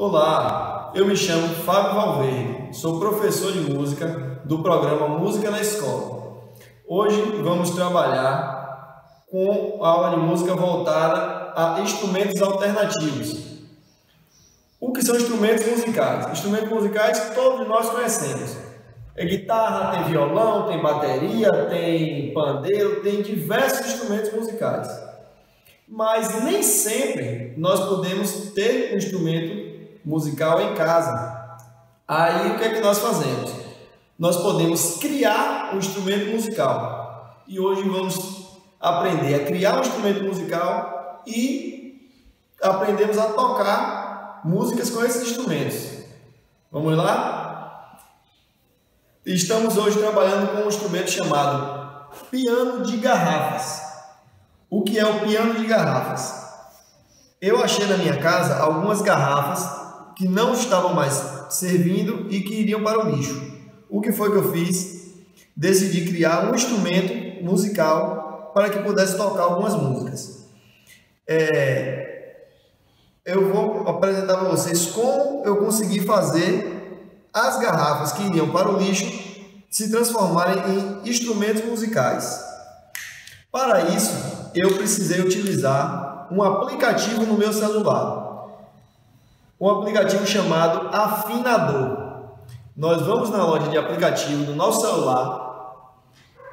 Olá, eu me chamo Fábio Valverde, sou professor de música do programa Música na Escola. Hoje vamos trabalhar com aula de música voltada a instrumentos alternativos. O que são instrumentos musicais? Instrumentos musicais todos nós conhecemos. É guitarra, tem violão, tem bateria, tem pandeiro, tem diversos instrumentos musicais. Mas nem sempre nós podemos ter um instrumento musical em casa. Aí o que é que nós fazemos? Nós podemos criar um instrumento musical. E hoje vamos aprender a criar um instrumento musical e aprendemos a tocar músicas com esses instrumentos. Vamos lá? Estamos hoje trabalhando com um instrumento chamado piano de garrafas. O que é o piano de garrafas? Eu achei na minha casa algumas garrafas que não estavam mais servindo e que iriam para o lixo. O que foi que eu fiz? Decidi criar um instrumento musical para que pudesse tocar algumas músicas. É, eu vou apresentar para vocês como eu consegui fazer as garrafas que iriam para o lixo se transformarem em instrumentos musicais. Para isso, eu precisei utilizar um aplicativo no meu celular um aplicativo chamado Afinador. Nós vamos na loja de aplicativo do nosso celular,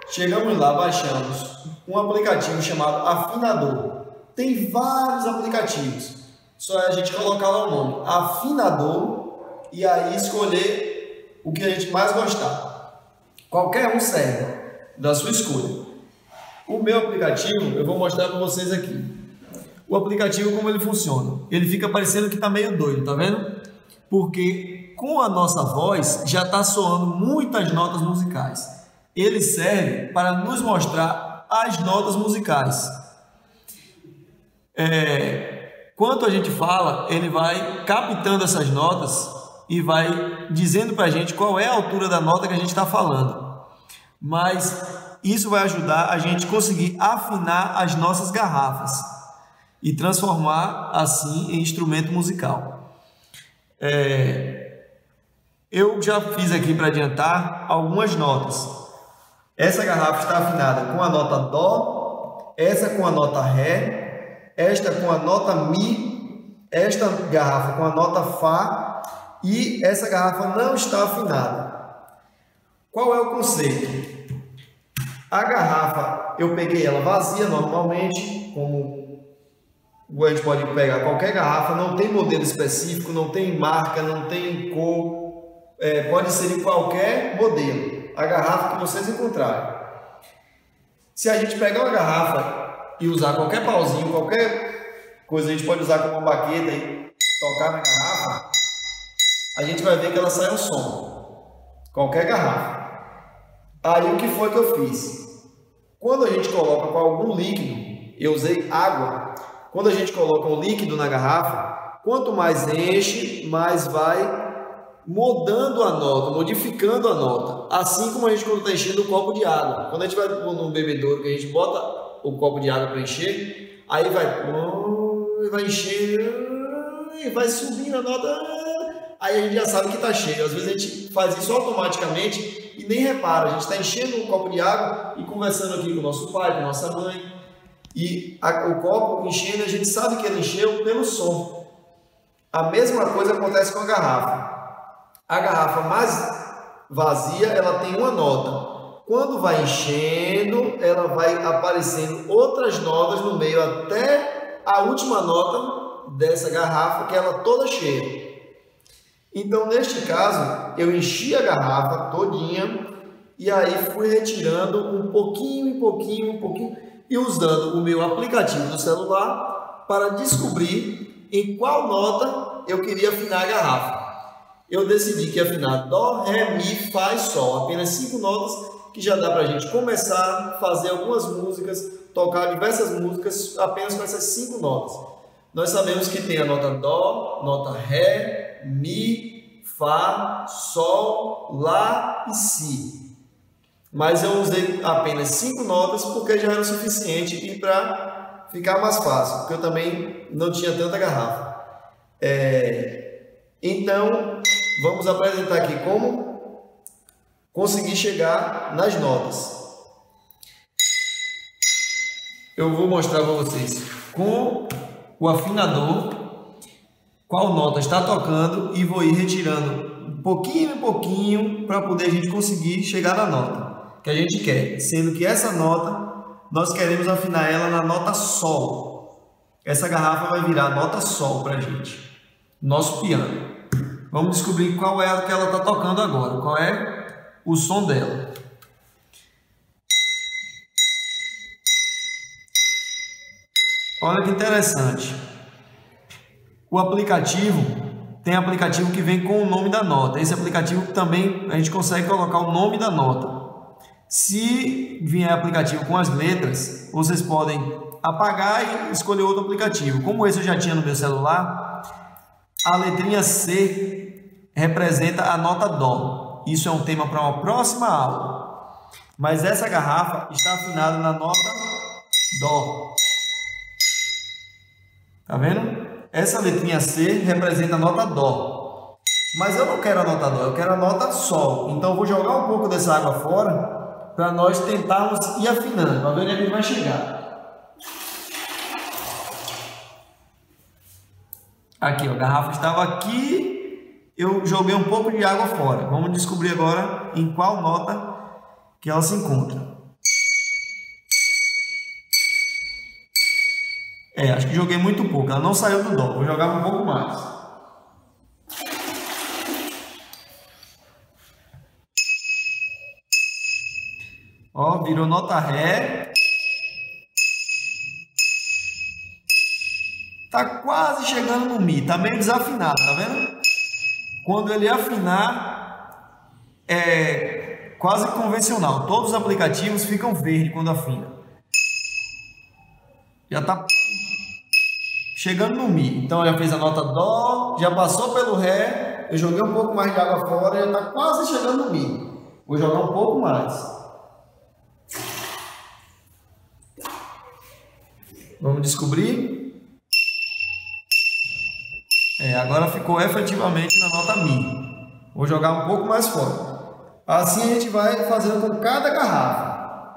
chegamos lá, baixamos um aplicativo chamado Afinador. Tem vários aplicativos, só é a gente colocar lá o nome Afinador e aí escolher o que a gente mais gostar. Qualquer um serve, da sua escolha. O meu aplicativo eu vou mostrar para vocês aqui o aplicativo como ele funciona. Ele fica parecendo que está meio doido, tá vendo? Porque com a nossa voz já está soando muitas notas musicais. Ele serve para nos mostrar as notas musicais. É, quanto a gente fala, ele vai captando essas notas e vai dizendo para a gente qual é a altura da nota que a gente está falando. Mas isso vai ajudar a gente conseguir afinar as nossas garrafas e transformar assim em instrumento musical. É, eu já fiz aqui para adiantar algumas notas. Essa garrafa está afinada com a nota Dó, essa com a nota Ré, esta com a nota Mi, esta garrafa com a nota Fá e essa garrafa não está afinada. Qual é o conceito? A garrafa eu peguei ela vazia normalmente, como a gente pode pegar qualquer garrafa, não tem modelo específico, não tem marca, não tem cor, é, pode ser em qualquer modelo, a garrafa que vocês encontrarem. Se a gente pegar uma garrafa e usar qualquer pauzinho, qualquer coisa, a gente pode usar como uma baqueta e tocar na garrafa, a gente vai ver que ela sai um som. Qualquer garrafa. Aí o que foi que eu fiz? Quando a gente coloca com algum líquido, eu usei água quando a gente coloca um líquido na garrafa, quanto mais enche, mais vai mudando a nota, modificando a nota. Assim como a gente quando está enchendo o copo de água. Quando a gente vai no bebedouro, que a gente bota o copo de água para encher, aí vai, vai encher e vai subindo a nota. Aí a gente já sabe que está cheio. Às vezes a gente faz isso automaticamente e nem repara. A gente está enchendo um copo de água e conversando aqui com o nosso pai, com a nossa mãe e a, o copo enchendo, a gente sabe que ele encheu pelo som. A mesma coisa acontece com a garrafa. A garrafa mais vazia, ela tem uma nota. Quando vai enchendo, ela vai aparecendo outras notas no meio até a última nota dessa garrafa, que ela toda cheia. Então, neste caso, eu enchi a garrafa todinha e aí fui retirando um pouquinho, um pouquinho, um pouquinho e usando o meu aplicativo do celular para descobrir em qual nota eu queria afinar a garrafa. Eu decidi que afinar Dó, Ré, Mi, Fá e Sol, apenas cinco notas que já dá para a gente começar a fazer algumas músicas, tocar diversas músicas apenas com essas cinco notas. Nós sabemos que tem a nota Dó, nota Ré, Mi, Fá, Sol, Lá e Si mas eu usei apenas cinco notas porque já era o suficiente e para ficar mais fácil, porque eu também não tinha tanta garrafa. É... Então, vamos apresentar aqui como conseguir chegar nas notas. Eu vou mostrar para vocês com o afinador qual nota está tocando e vou ir retirando pouquinho em pouquinho para poder a gente conseguir chegar na nota que a gente quer, sendo que essa nota nós queremos afinar ela na nota sol. Essa garrafa vai virar nota sol para a gente, nosso piano. Vamos descobrir qual é a que ela está tocando agora, qual é o som dela. Olha que interessante. O aplicativo tem aplicativo que vem com o nome da nota. Esse aplicativo também a gente consegue colocar o nome da nota. Se vier aplicativo com as letras, vocês podem apagar e escolher outro aplicativo. Como esse eu já tinha no meu celular, a letrinha C representa a nota Dó. Isso é um tema para uma próxima aula. Mas essa garrafa está afinada na nota Dó. Tá vendo? Essa letrinha C representa a nota Dó. Mas eu não quero a nota Dó, eu quero a nota Sol. Então eu vou jogar um pouco dessa água fora para nós tentarmos ir afinando, para ver onde é que vai chegar. Aqui, ó, a garrafa estava aqui, eu joguei um pouco de água fora. Vamos descobrir agora em qual nota que ela se encontra. É, acho que joguei muito pouco. Ela não saiu do dó. Vou jogar um pouco mais. Ó, virou nota Ré. Tá quase chegando no Mi. Tá meio desafinado, tá vendo? Quando ele afinar, é quase convencional. Todos os aplicativos ficam verde quando afina. Já tá chegando no Mi. Então já fez a nota Dó, já passou pelo Ré, eu joguei um pouco mais de água fora, já está quase chegando no Mi. Vou jogar um pouco mais. Vamos descobrir. É, agora ficou efetivamente na nota Mi. Vou jogar um pouco mais forte. Assim a gente vai fazendo com cada garrafa.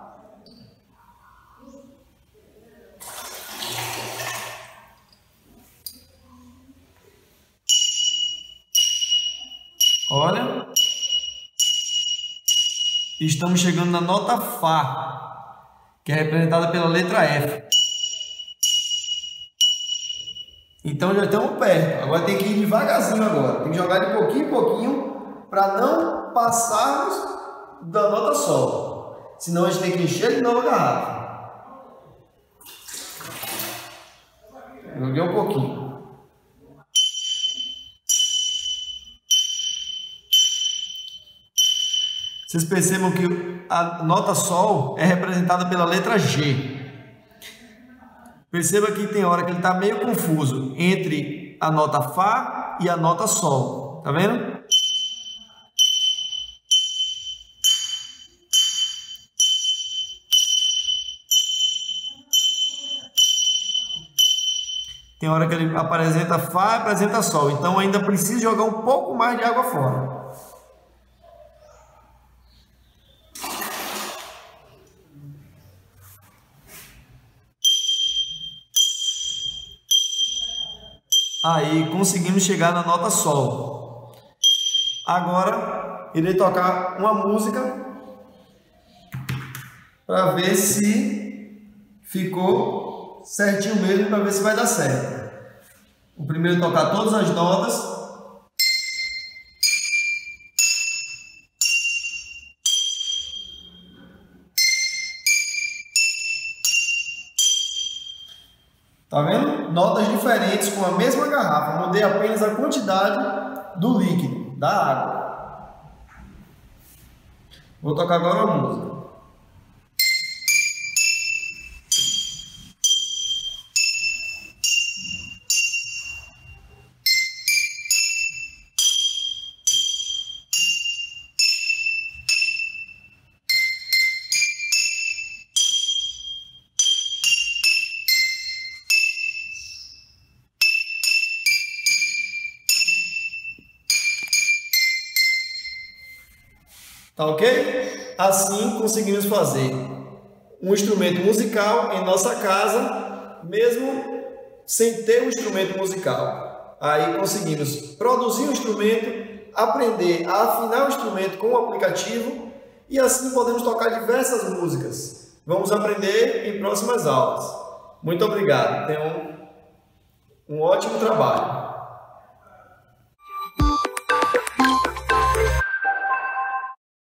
Olha. Estamos chegando na nota Fá, que é representada pela letra F. Então já estamos perto. Agora tem que ir devagarzinho agora. Tem que jogar de pouquinho em pouquinho para não passarmos da nota Sol. Senão a gente tem que encher de novo a garrafa. Joguei um pouquinho. Vocês percebam que a nota Sol é representada pela letra G. Perceba que tem hora que ele está meio confuso entre a nota Fá e a nota Sol. Tá vendo? Tem hora que ele apresenta Fá e apresenta Sol. Então ainda precisa jogar um pouco mais de água fora. Aí conseguimos chegar na nota Sol. Agora irei tocar uma música para ver se ficou certinho mesmo, para ver se vai dar certo. O primeiro tocar todas as notas com a mesma garrafa. Mudei apenas a quantidade do líquido, da água. Vou tocar agora a música. Tá ok? Assim conseguimos fazer um instrumento musical em nossa casa, mesmo sem ter um instrumento musical. Aí conseguimos produzir um instrumento, aprender a afinar o instrumento com o aplicativo e assim podemos tocar diversas músicas. Vamos aprender em próximas aulas. Muito obrigado. Tenham um ótimo trabalho.